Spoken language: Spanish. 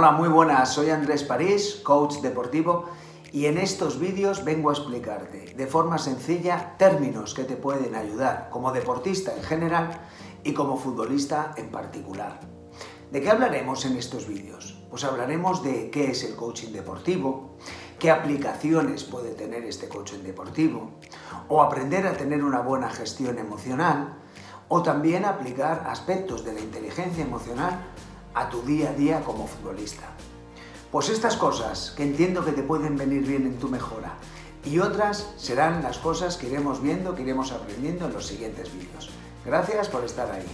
Hola, muy buenas, soy Andrés París, coach deportivo y en estos vídeos vengo a explicarte de forma sencilla términos que te pueden ayudar como deportista en general y como futbolista en particular. ¿De qué hablaremos en estos vídeos? Pues hablaremos de qué es el coaching deportivo, qué aplicaciones puede tener este coaching deportivo, o aprender a tener una buena gestión emocional, o también aplicar aspectos de la inteligencia emocional a tu día a día como futbolista. Pues estas cosas que entiendo que te pueden venir bien en tu mejora y otras serán las cosas que iremos viendo, que iremos aprendiendo en los siguientes vídeos. Gracias por estar ahí.